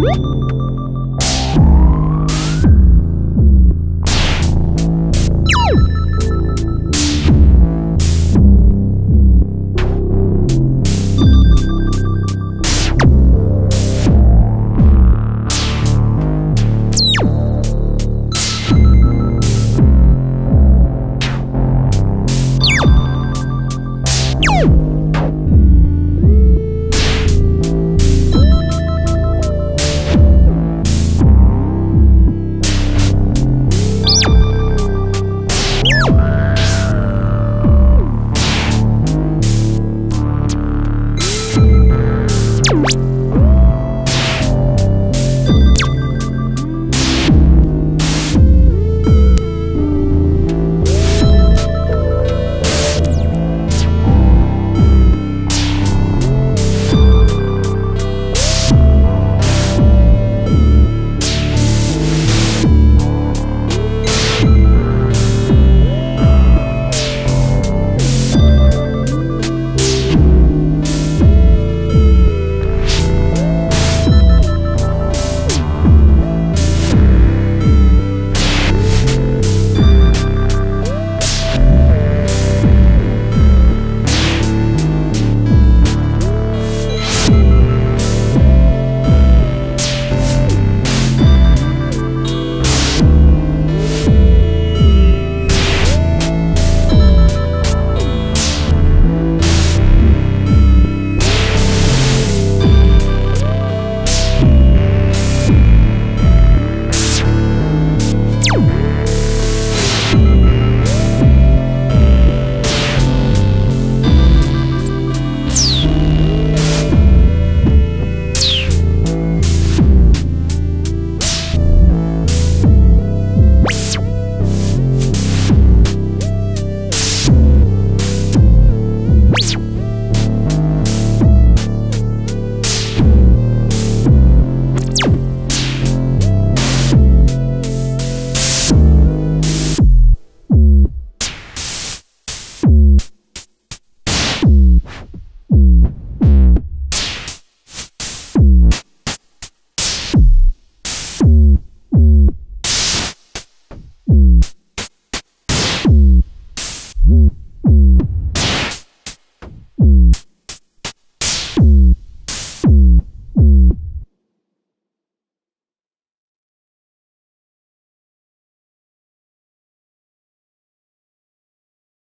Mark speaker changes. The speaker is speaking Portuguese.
Speaker 1: Música